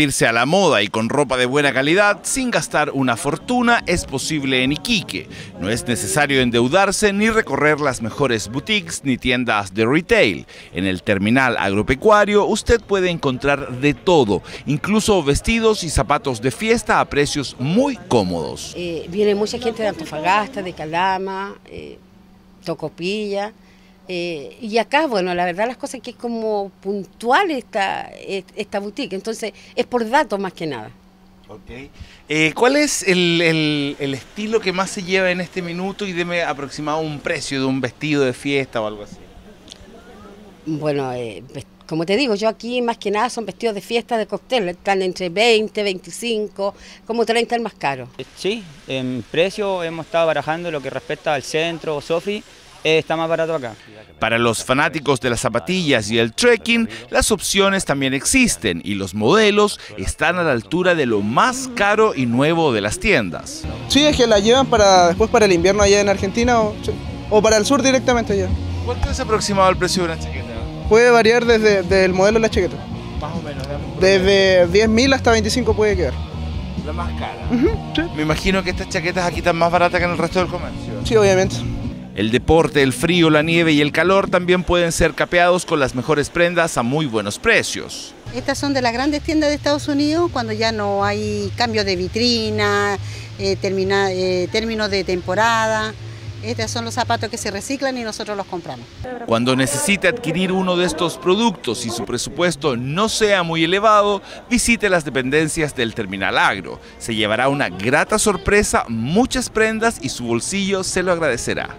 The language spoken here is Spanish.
Vestirse a la moda y con ropa de buena calidad sin gastar una fortuna es posible en Iquique. No es necesario endeudarse ni recorrer las mejores boutiques ni tiendas de retail. En el terminal agropecuario usted puede encontrar de todo, incluso vestidos y zapatos de fiesta a precios muy cómodos. Eh, viene mucha gente de Antofagasta, de Calama, eh, Tocopilla. Eh, y acá, bueno, la verdad las cosas que es como puntual esta, esta boutique, entonces es por datos más que nada. Okay. Eh, ¿Cuál es el, estilo que más se lleva en este minuto y deme aproximado un precio de un vestido de fiesta o algo así? Bueno, eh, como te digo, yo aquí más que nada son vestidos de fiesta de cóctel, están entre 20, 25, como 30 el más caro. Sí, en precio hemos estado barajando lo que respecta al centro, Sofi, eh, está más barato acá. Para los fanáticos de las zapatillas y el trekking, las opciones también existen y los modelos están a la altura de lo más caro y nuevo de las tiendas. Sí, es que la llevan para después para el invierno allá en Argentina o, para el sur directamente allá. ¿Cuánto es aproximado el precio de una chaqueta? Puede variar desde, el modelo de la chaqueta. Más o menos. Desde 10.000 hasta 25 puede quedar. La más cara. Me imagino que estas chaquetas aquí están más baratas que en el resto del comercio. Sí, obviamente. El deporte, el frío, la nieve y el calor también pueden ser capeados con las mejores prendas a muy buenos precios. Estas son de las grandes tiendas de Estados Unidos cuando ya no hay cambio de vitrina, eh, eh, término de temporada. Estos son los zapatos que se reciclan y nosotros los compramos. Cuando necesite adquirir uno de estos productos y su presupuesto no sea muy elevado, visite las dependencias del Terminal Agro. Se llevará una grata sorpresa, muchas prendas y su bolsillo se lo agradecerá.